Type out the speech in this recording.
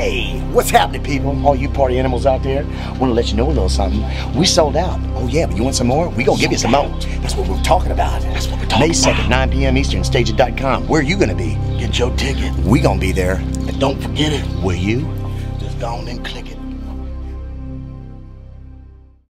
What's happening, people? All you party animals out there, want to let you know a little something. We sold out. Oh, yeah, but you want some more? We gonna give you some more. That's what we're talking about. That's what we're talking May 2nd, 9 p.m. Eastern, stageit.com. Where are you gonna be? Get your ticket. We gonna be there. And don't forget it. Will you? Just go on and click it.